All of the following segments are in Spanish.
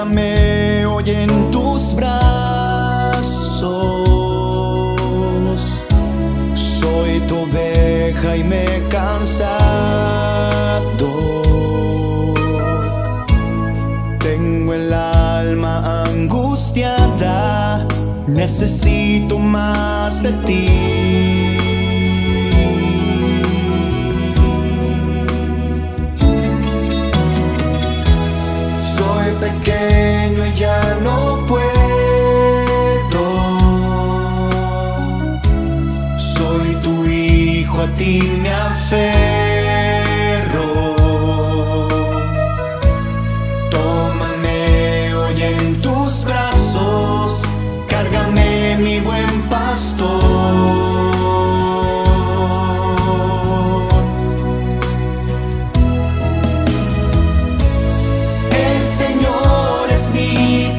Arróllame hoy en tus brazos. Soy tu oveja y me he cansado. Tengo el alma angustiada. Necesito más de ti.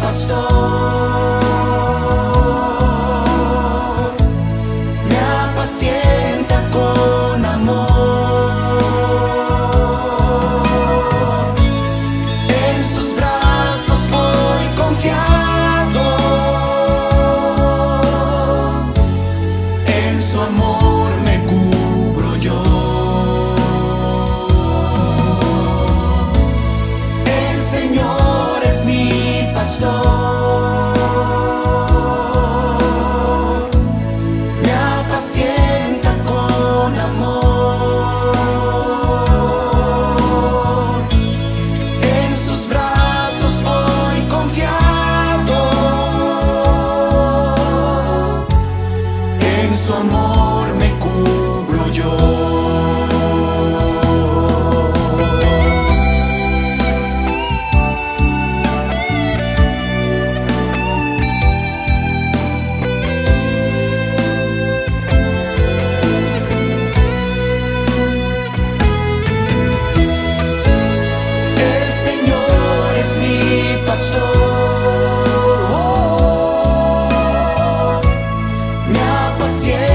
pastor. pastor. Oh, oh, oh. me apacienta.